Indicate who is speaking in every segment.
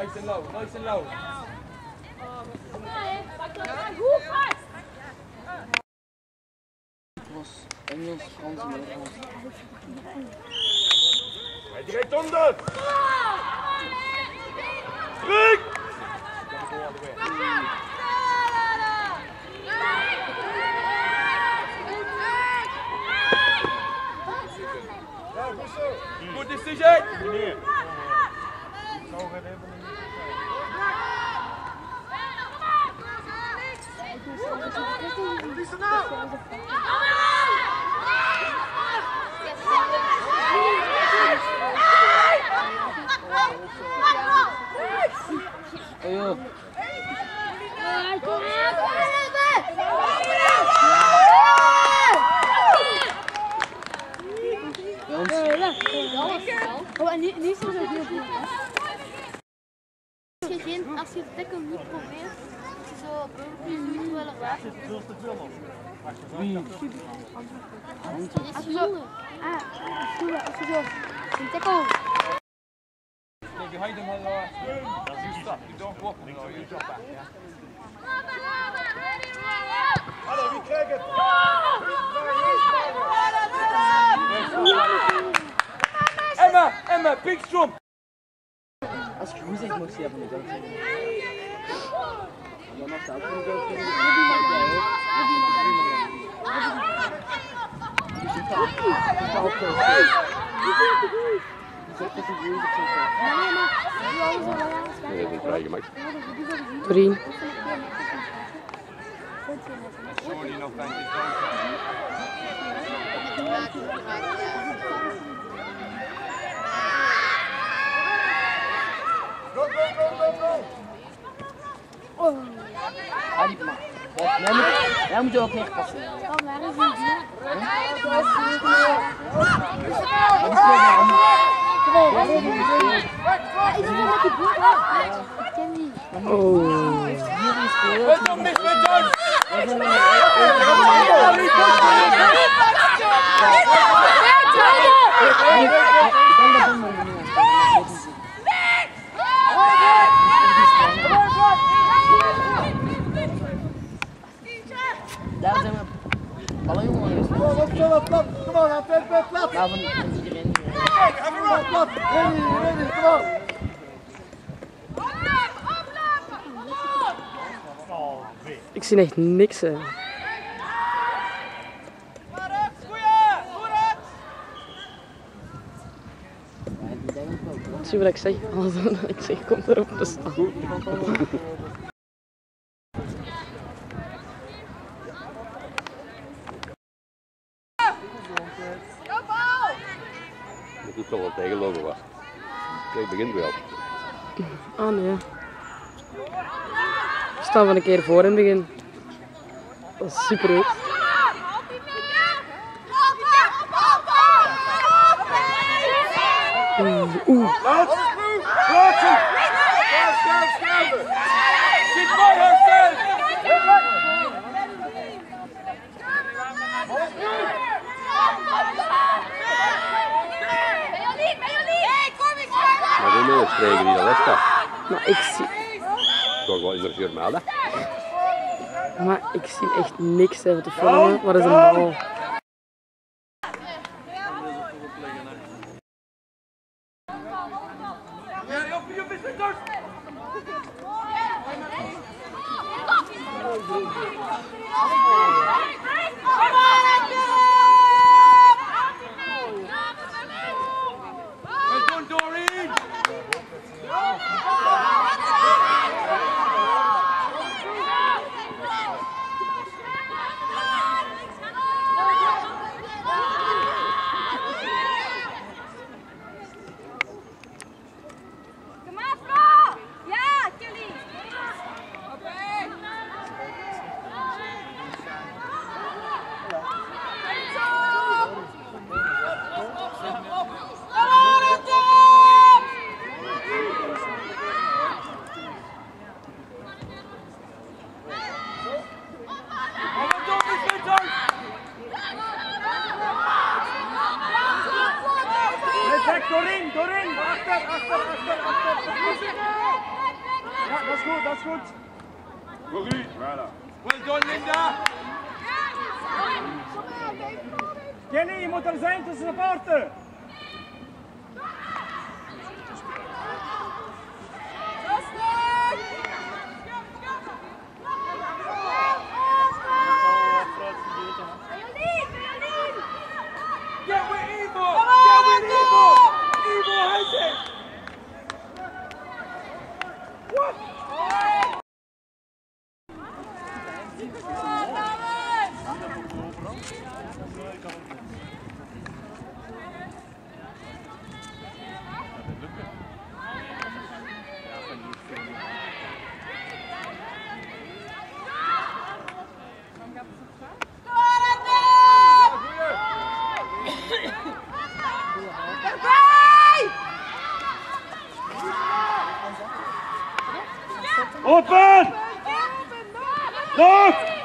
Speaker 1: Nice and low, nice and low.
Speaker 2: Het was Engels, Frans en Nederlands.
Speaker 1: Hij direct onder! Druk! Good decision!
Speaker 2: Oh
Speaker 3: en. Als je, geen, als je het tackle niet probeert, je
Speaker 2: Wie?
Speaker 3: Je ah, je, je een
Speaker 1: you don't walk, you drop back? Hallo, wie krijgt het? Emma, Emma, big jump!
Speaker 2: Als je zegt, mag je van
Speaker 4: Drie.
Speaker 1: Sorry, nog keer.
Speaker 2: Ah, die maar. Jij moet, jij moet er ook echt passen.
Speaker 3: Oh, waar is die?
Speaker 2: Dat is geen man. Dat is niet gespeeld.
Speaker 3: Is het met die boek? Ik ken die.
Speaker 4: Oh.
Speaker 2: Hier gespeeld.
Speaker 1: Well done, Miss Richard!
Speaker 2: Dat is een- Ik denk dat hem er niet aan speelt. Daar zijn we alle jongen gespeeld.
Speaker 5: Kom op, kom op, kom op, kom op, plat, plat, plat.
Speaker 2: Van iedereen.
Speaker 5: Plat, plat, ready, ready, kom op.
Speaker 4: Ik zie echt niks. Hè. Zie je wat ik zeg? Alles wat ik zeg komt erop te staan.
Speaker 6: Dat is toch wel tegenlopen was. Kijk, begint wel.
Speaker 4: Ah nee. Ik sta van een keer voor in het begin. Dat is super goed. Oeh, oeh.
Speaker 6: Maar die spreken die.
Speaker 4: Maar ik zie,
Speaker 6: Toch wel in de Germade.
Speaker 4: maar ik zie echt niks hè, wat te filmen. Wat is een bal?
Speaker 1: Ja, écoute. Corinne, voilà. Well done,
Speaker 7: Linda.
Speaker 6: Kelly, je moet er zijn tussen de poorten. Open!
Speaker 2: Look!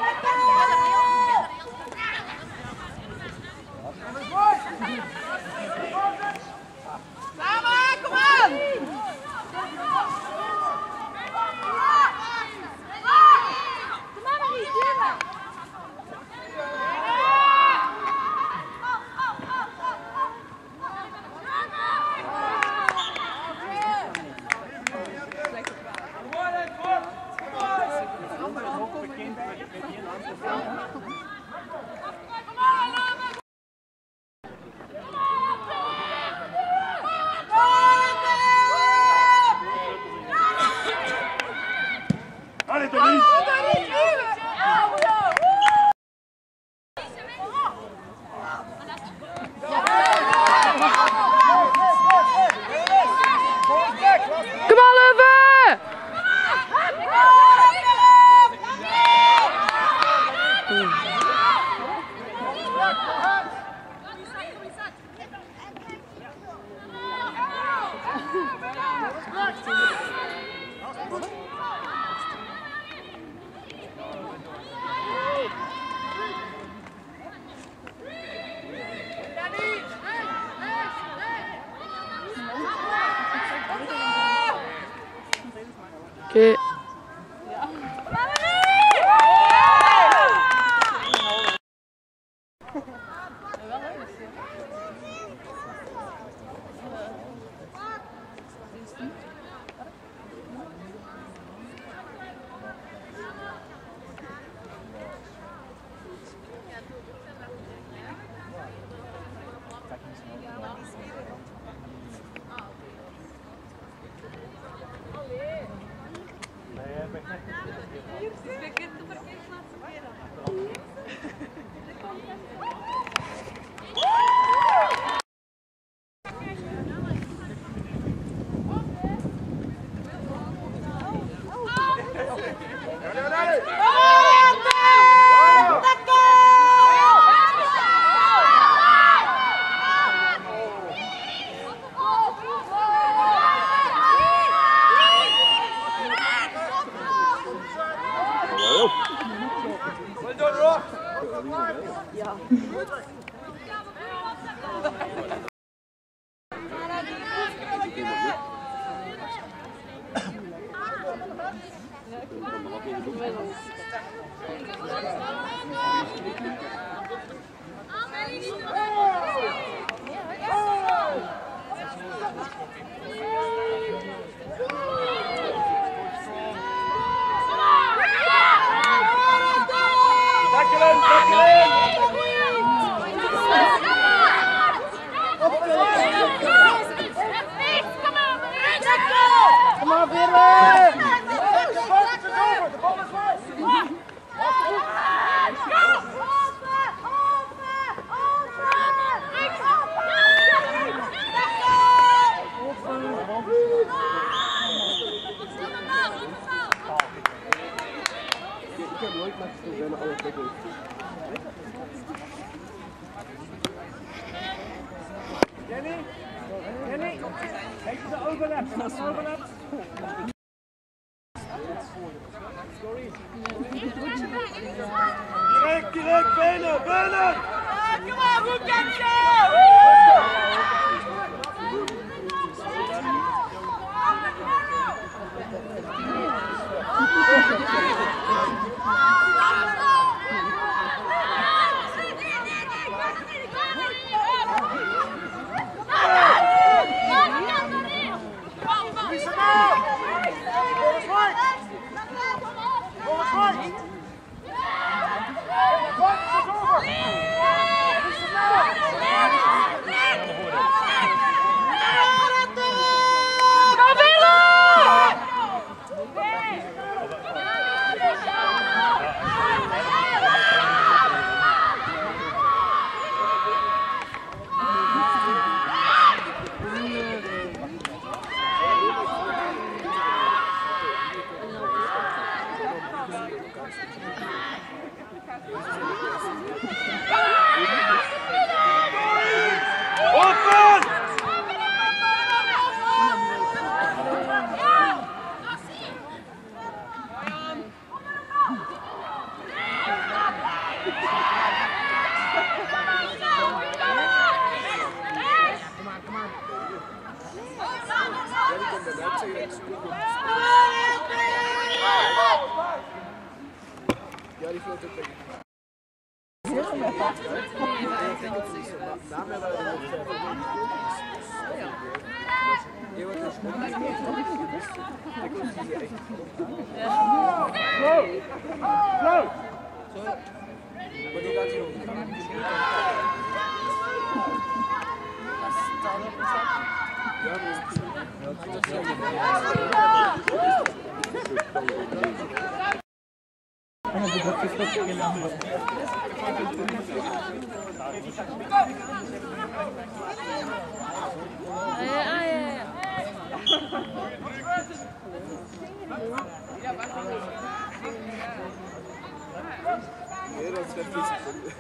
Speaker 3: Nee, dat is 15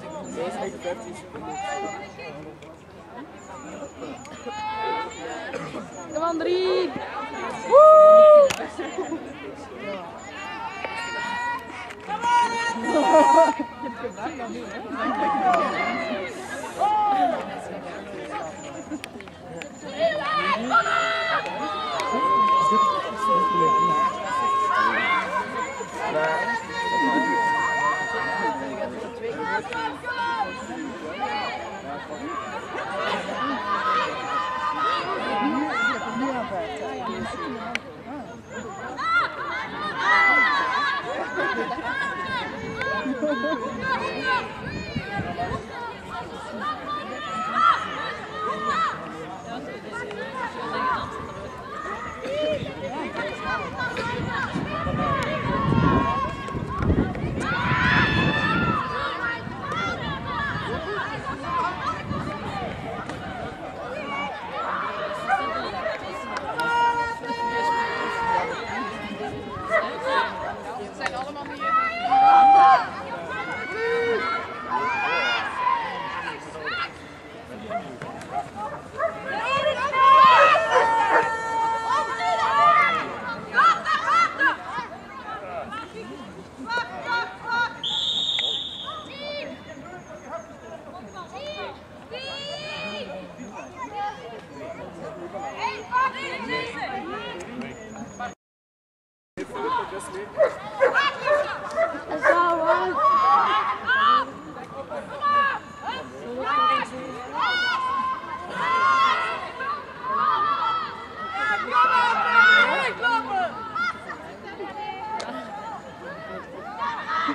Speaker 3: seconden. Dat is echt 15 seconden.
Speaker 8: Kom aan, drie. Dat
Speaker 3: Ja,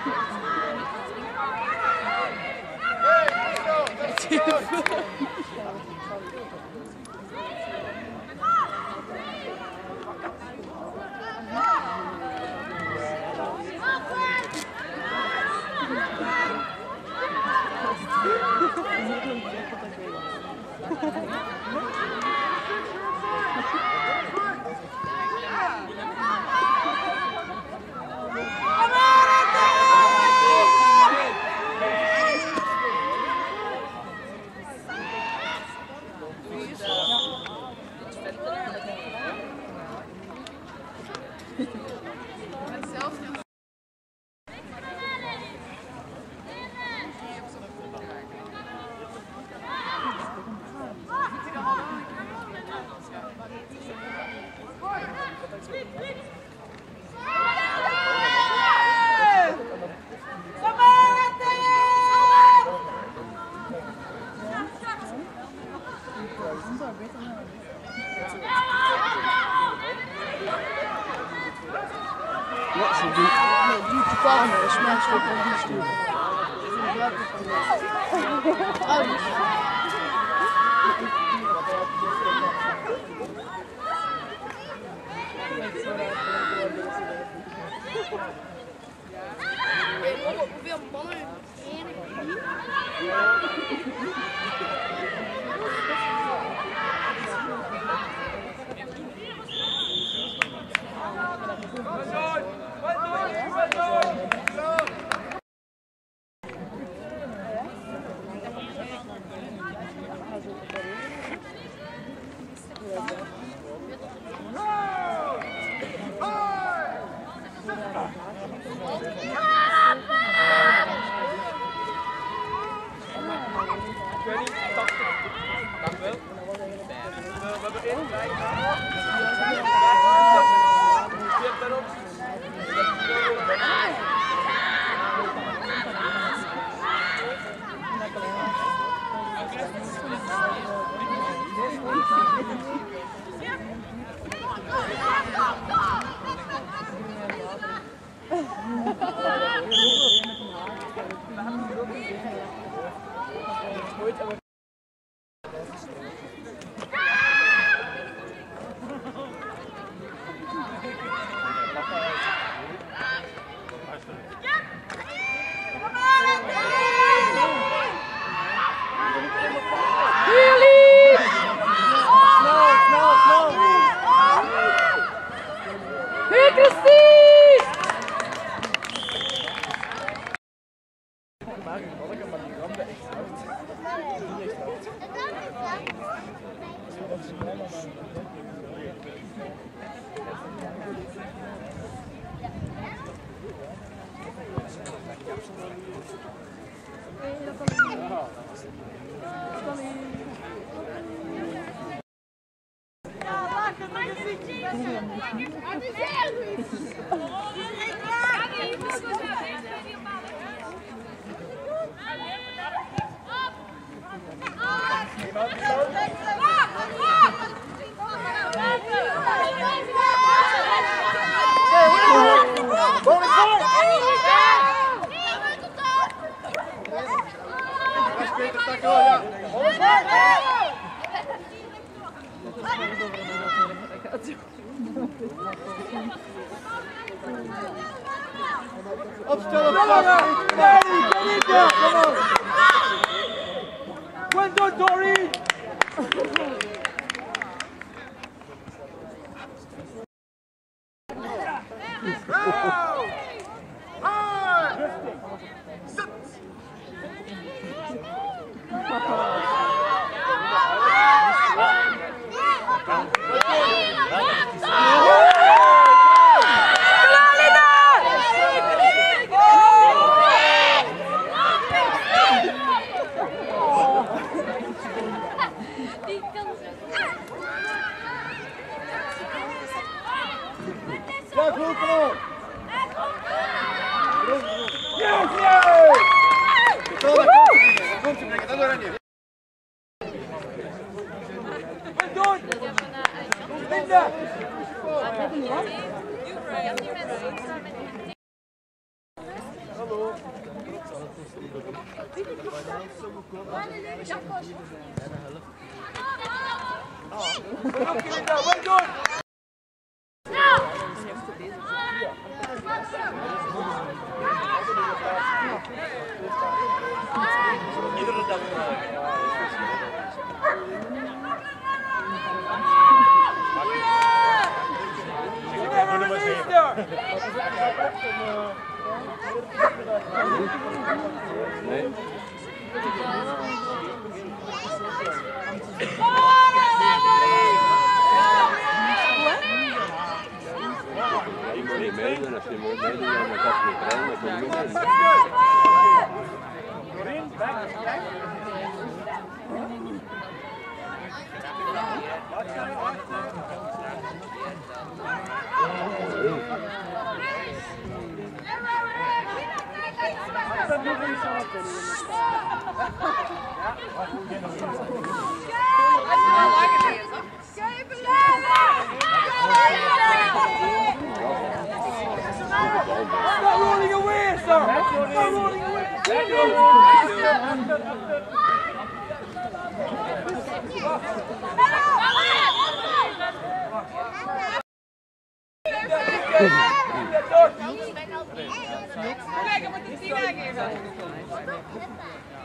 Speaker 9: Hey,
Speaker 10: I'm with the
Speaker 6: sea bag here.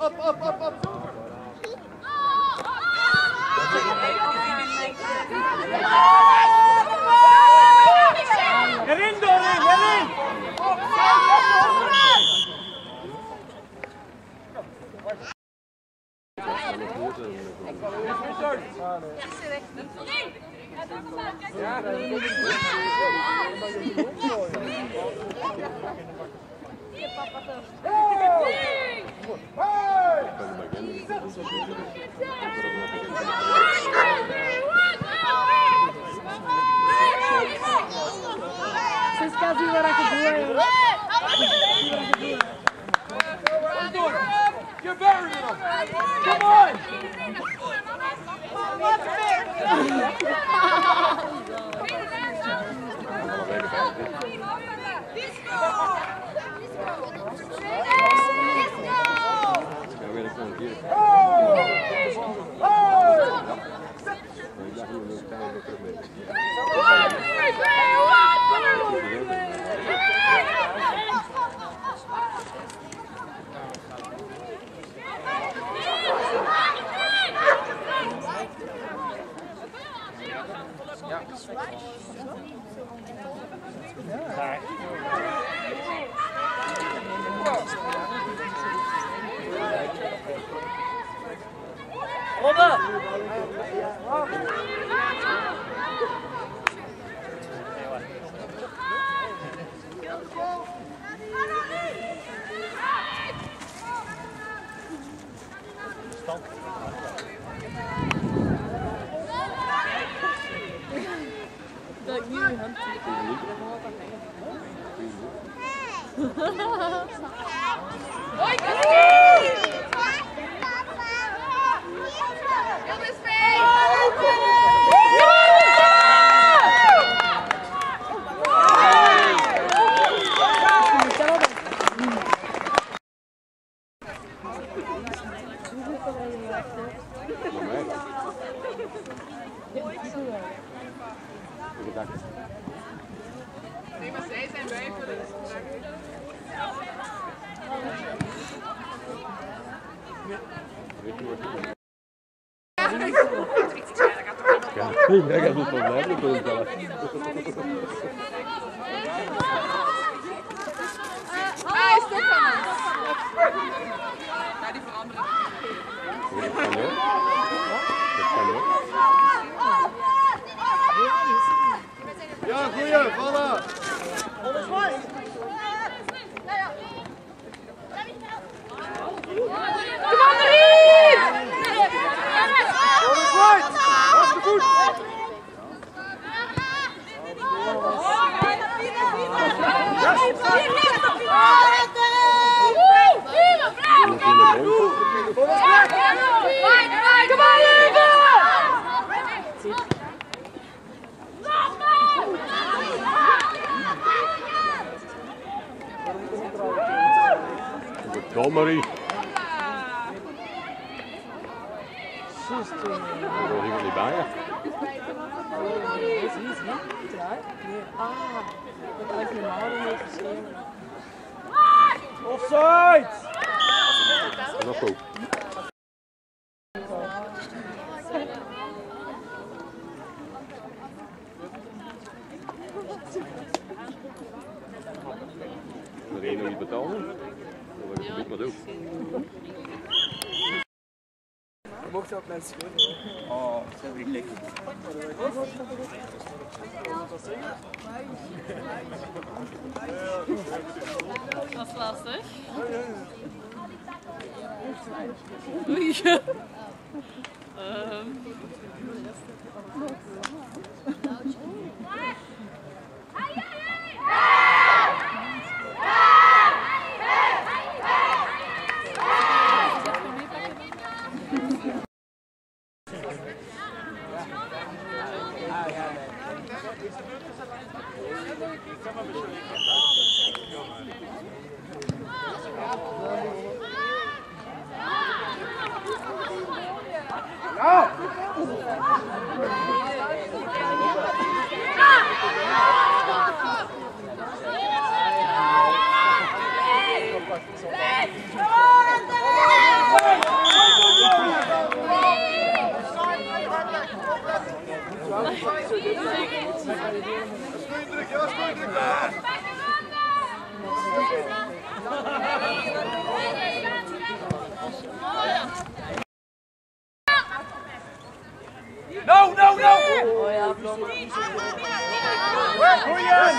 Speaker 6: Op, op, op, op. Waarom ging het niet bij je?
Speaker 11: Offside.
Speaker 6: Nog goed. Nog één nog iets betalen? Doen.
Speaker 12: Mocht op mensen
Speaker 2: Oh, dat zijn die lekker.
Speaker 13: Dat is lastig. Oei. Ehm.
Speaker 2: No, no, no!
Speaker 1: Julian!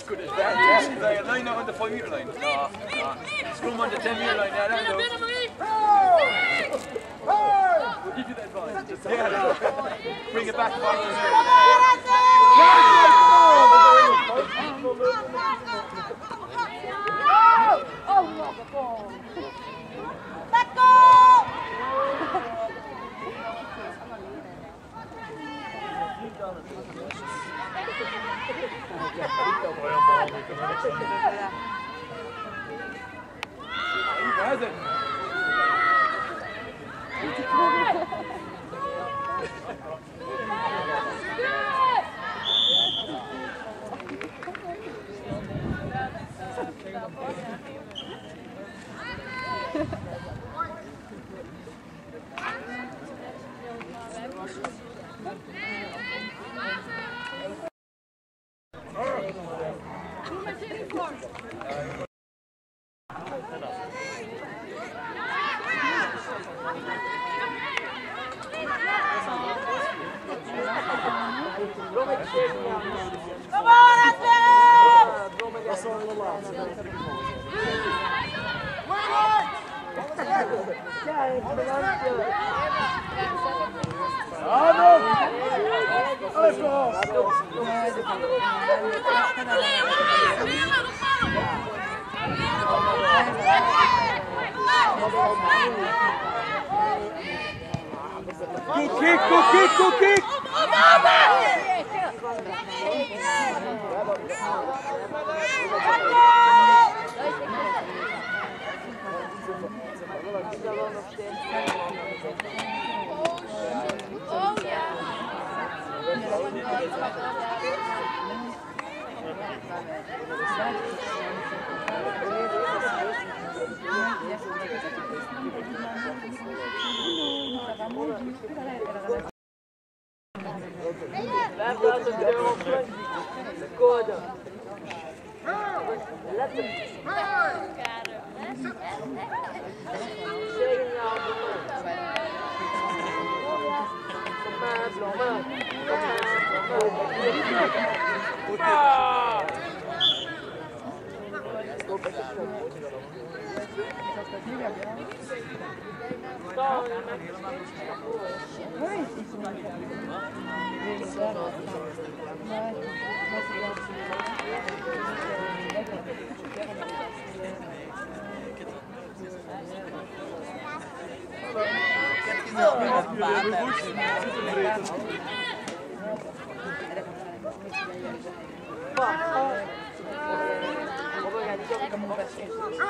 Speaker 1: as good as that. They are line ah, ah. out on the five metre line. Nah, nah. Scrum on the ten metre line. Nah, that no. Give you that advantage. Yeah, Bring it back. Back up!
Speaker 2: Goed Gracias. Bak.
Speaker 14: Baba geldi.
Speaker 3: Kamu kaçırdı.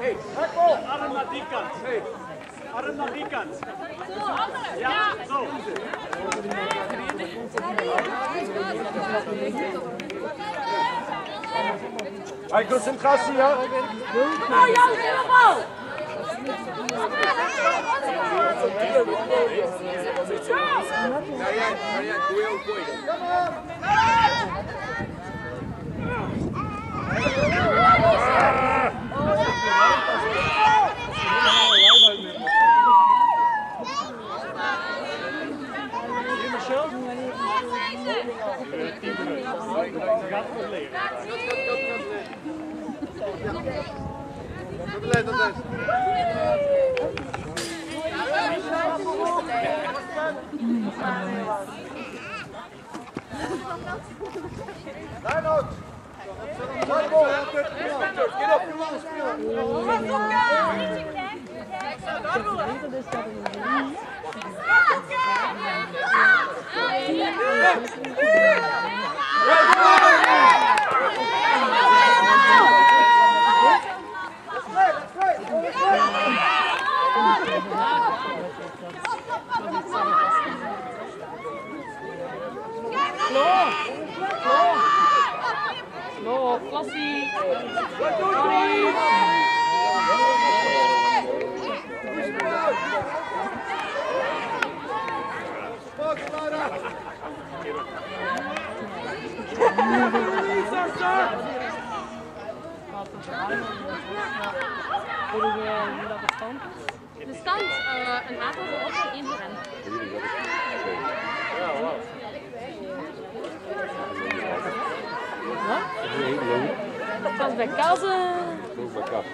Speaker 14: Hey, arm naar die kant. Hey, arm naar die kant. Ja, zo. Hey, concentratie, ja.
Speaker 2: Oh, Jan, helemaal.
Speaker 3: Marianne, Marianne, doe je ook mooi.
Speaker 14: Gaat het nog leren.
Speaker 3: Beleid dat is. Reinoud! Get up!
Speaker 15: Hallo, klassie. De stand, eh, een aantal voor op en één voor hen. Dat was bij Kazen.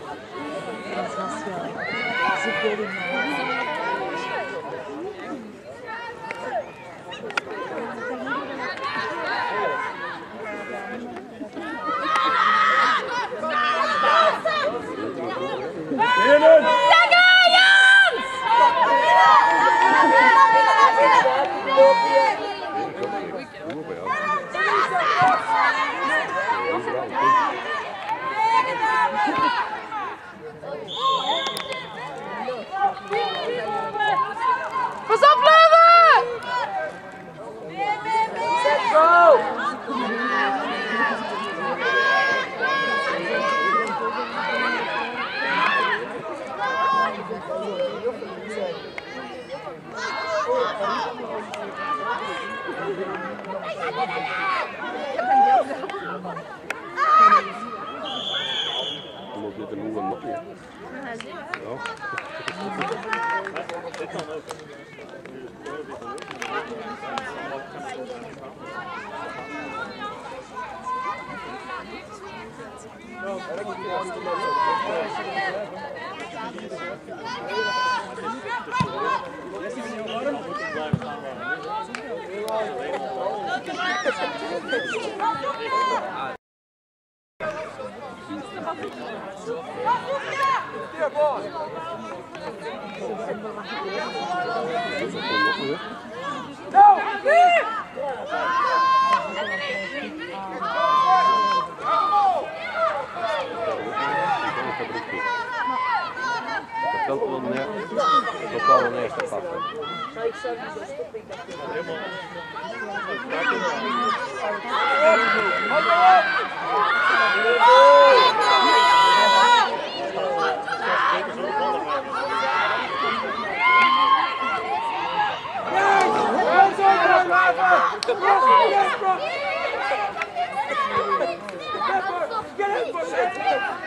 Speaker 2: Pas
Speaker 6: Dat telt wel neer. Dat wel een eerste pakken.
Speaker 2: Pick it up,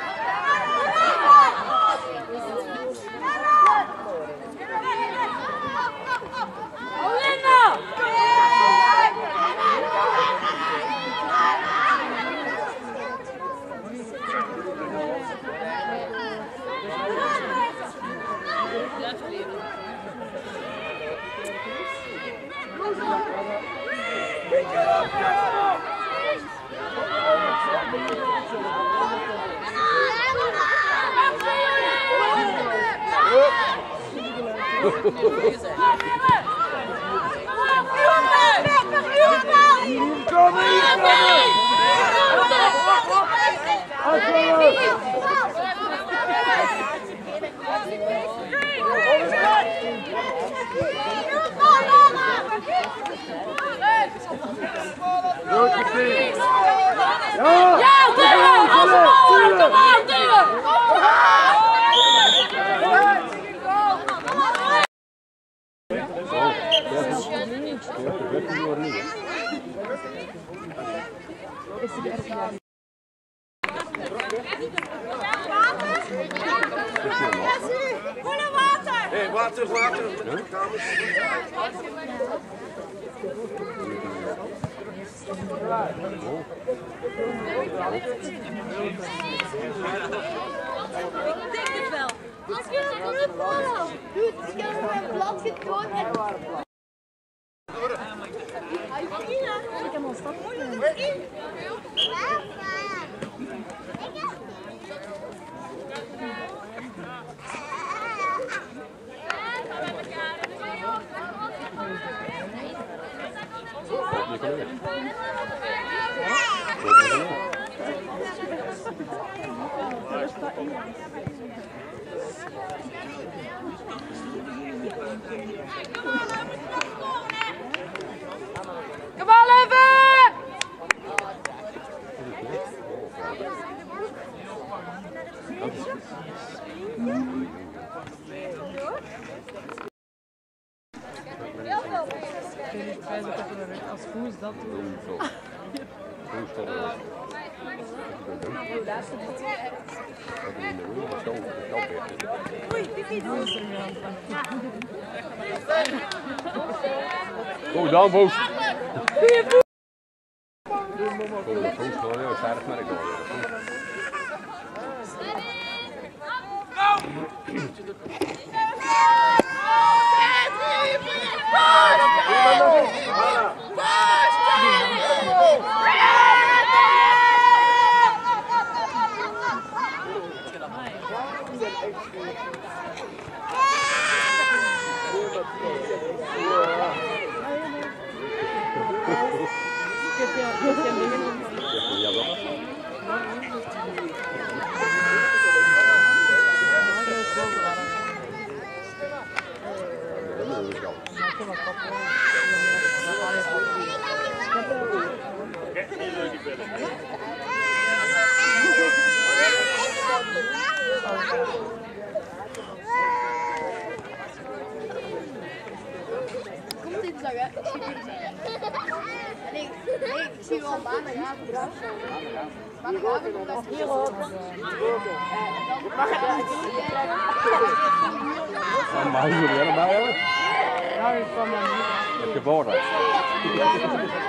Speaker 16: Goed gezien.
Speaker 6: Ja, Theo! Als een bal! Kom aan, Theo!
Speaker 16: Hey, water, water.
Speaker 6: Ik denk het wel. Als je het terug follow. Dude, als je een blad getoond maandagavond. Maandagavond komt dat hier ook.
Speaker 2: Maar hoe jullie allemaal hebben?
Speaker 15: Ja, ik kwam dan niet.
Speaker 2: Heb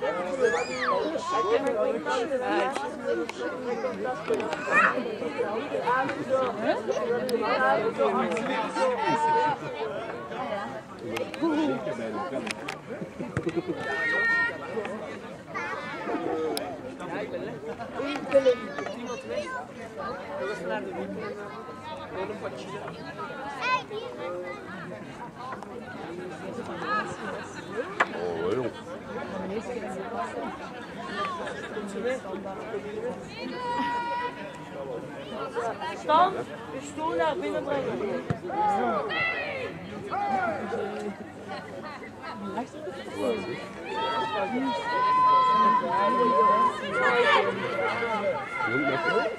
Speaker 2: Jong.
Speaker 17: Stan, je stoel naar binnen brengen.
Speaker 2: Jong, met je?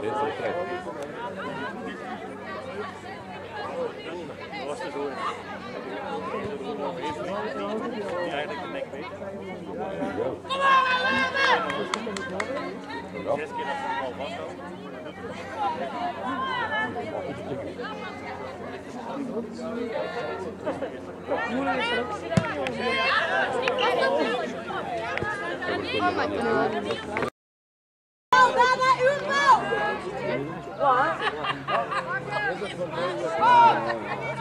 Speaker 2: Dit is de trek.
Speaker 18: Dat was de zoon.
Speaker 19: Die eigenlijk de nek weet. Zes keer dat ze de bal vasthouden.
Speaker 20: Oh my god.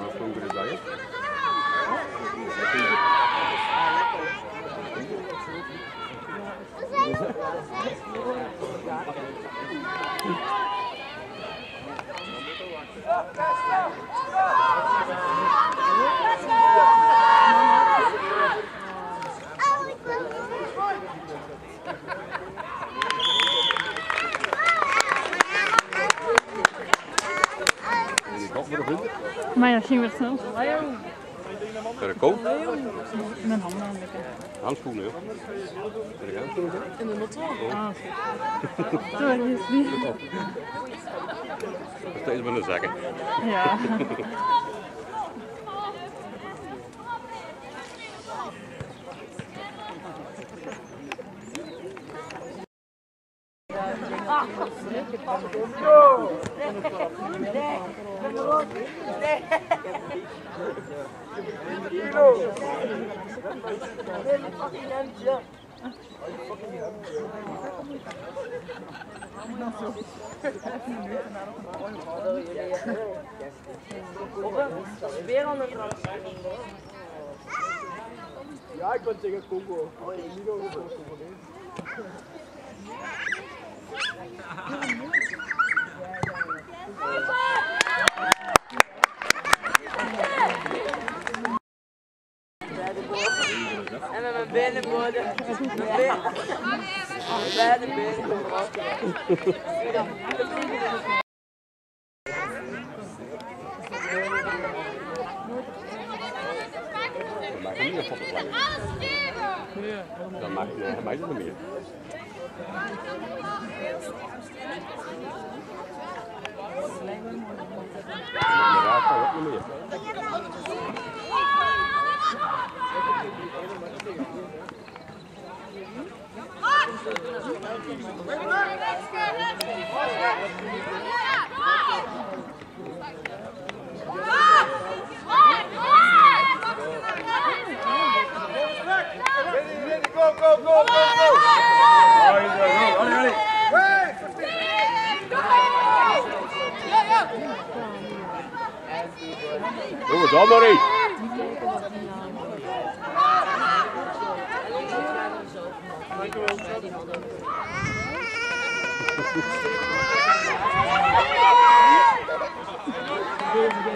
Speaker 6: Wat donker is dat, hè? En die kop voor de vinden.
Speaker 15: Ja, ging weer snel.
Speaker 6: Voor de koop.
Speaker 15: Mijn handen aan lekker.
Speaker 6: Handschoenen, joh. Heb je handschoenen?
Speaker 15: In de auto? Ah, zo. Zo, die is niet.
Speaker 6: Steeds met een zakken.
Speaker 15: Ja.
Speaker 21: Weer aan de trap.
Speaker 22: Ja, ik kan over Congo,
Speaker 21: bene moeder. Beide benen
Speaker 6: Dan maak je nog meer. De raad
Speaker 22: go, go, go, go, go!
Speaker 2: Allee, allee, allee.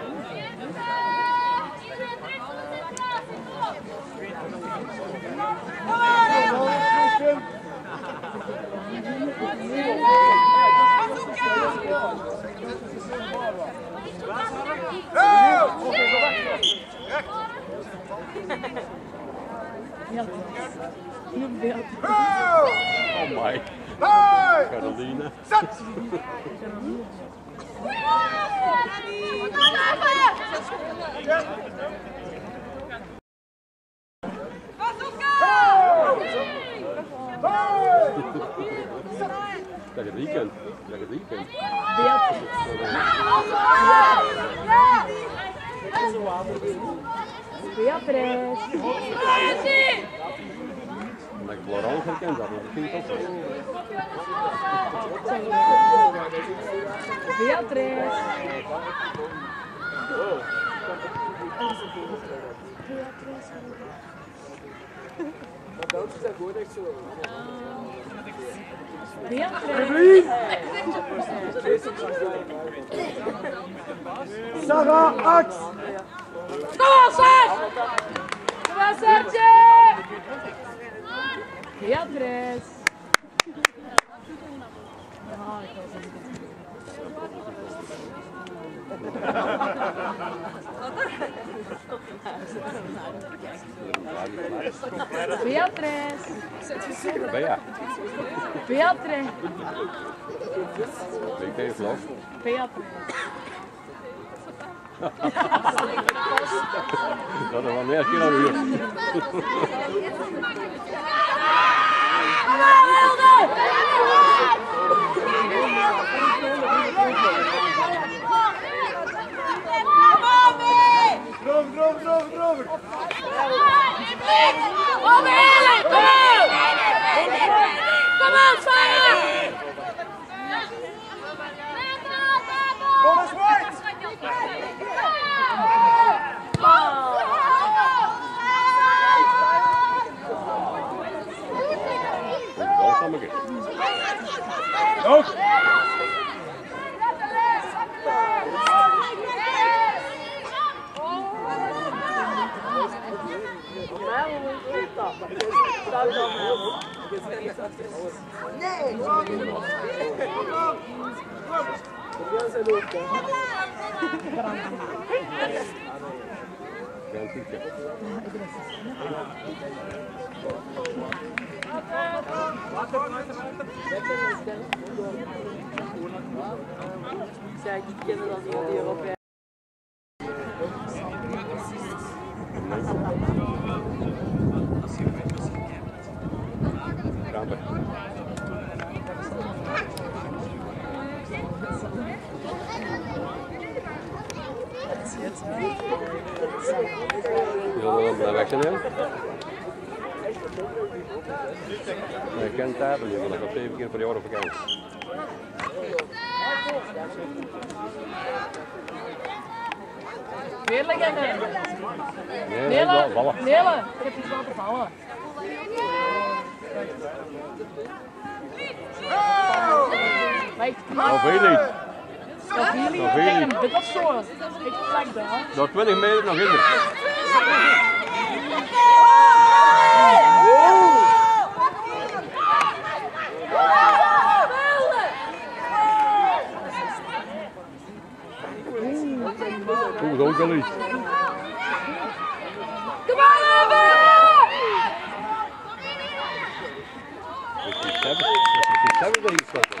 Speaker 6: het niet kunt. Dat je het niet kunt.
Speaker 15: Beatrice.
Speaker 6: Omdat ik Florence herkent, dat moet ik niet ook zo.
Speaker 15: Beatrice. Beatrice.
Speaker 2: Sarah, axe
Speaker 15: Avançar! Avançar, Tchê! E a Beatriz.
Speaker 6: Bea.
Speaker 15: Beatriz.
Speaker 6: Klinkt even los.
Speaker 15: Beatriz.
Speaker 6: Dat is wel meer kilo uur. Wilde! Uur.
Speaker 2: Droog, droog, droog, droog. Boris White.
Speaker 6: Dat kan ik.
Speaker 2: Hoog.
Speaker 6: Ja, goed.
Speaker 23: Zeg, ik ken dat niet die Europese.
Speaker 6: Ramper. Wil je zijn, hè? Ik ken het niet, want ik ga zeven keer per jaar op vakantie.
Speaker 15: Weer liggen.
Speaker 6: Nee, nee,
Speaker 15: Nele. Nele. Ik heb iets laten vallen.
Speaker 6: Nog veel niet.
Speaker 15: Dat hier
Speaker 6: Nog veel
Speaker 15: liggen.
Speaker 6: niet.
Speaker 15: Dit was zo. Ik plak daar.
Speaker 6: Nog 20 meter nog in. Oeh, zo wel iets. Is die hebben? Is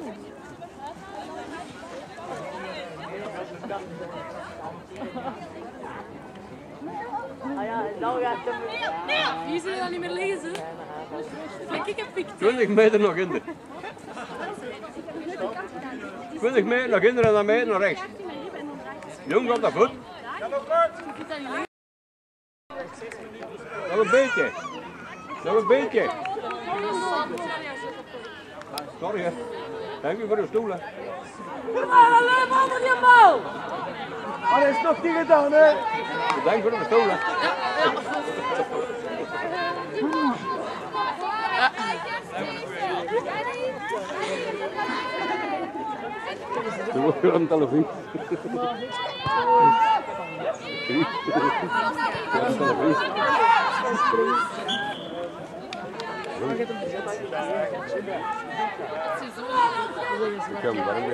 Speaker 23: Ah ja, gaat het
Speaker 15: Hier zullen dan niet meer lezen. Kijk, ik heb pikt.
Speaker 6: 20 meter nog in de. 20 meter nog in en dan meter naar rechts. Jong, gaat dat goed? Nog een beetje. Nog een beetje. Sorry hè. Dank u voor de stoelen.
Speaker 2: Maar dat is nog niet gedaan, hè?
Speaker 6: Dank voor de stoelen. Doe ook weer aan de televisie. Ja, de televisie.
Speaker 15: Ik heb hem warm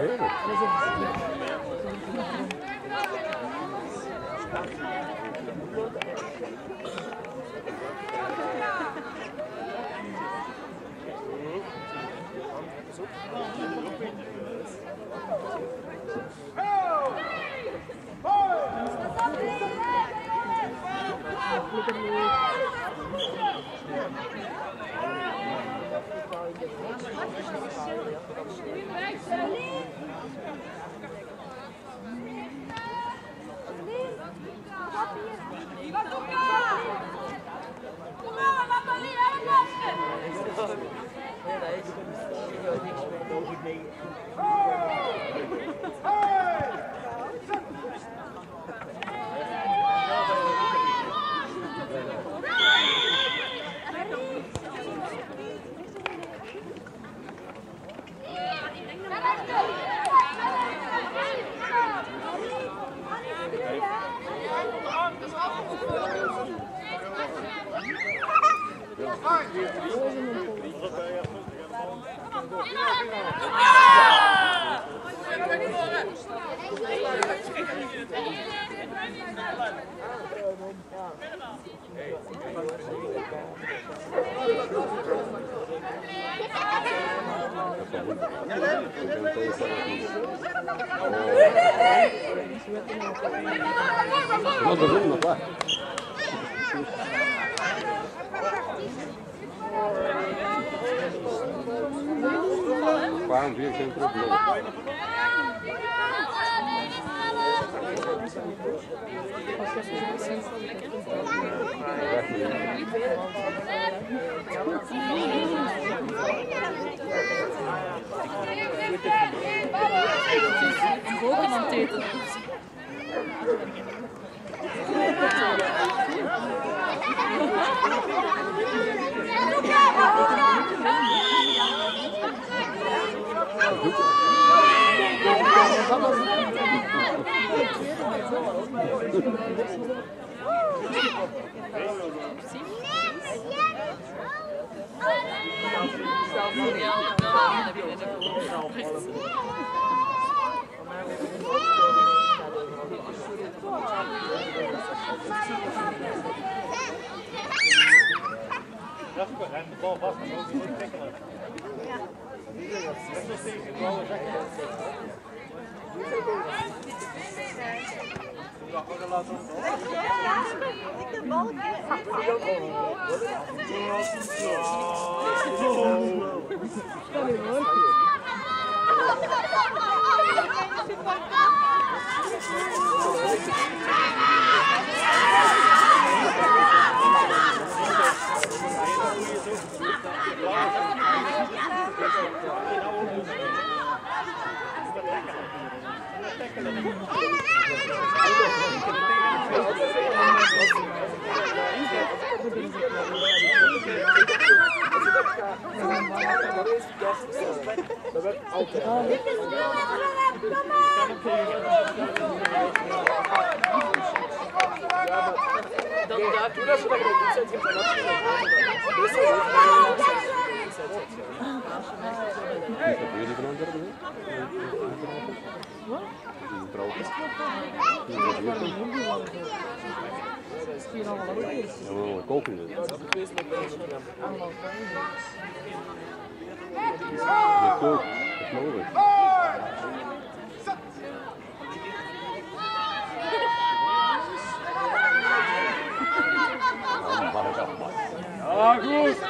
Speaker 15: beheersen. Wat
Speaker 24: Boven aan het eten.
Speaker 6: En de bal vast, maar ook niet tackelen. Dat is nog steeds een blauwe zak.
Speaker 15: Heb Thank you. Je die van anderen gezien? Wat? Die vrouw. Die is hier. Ja, maar we koken het. Die kookt. Dat is mogelijk. Ja, maar ik af, man.
Speaker 6: Ja, goed. Ja,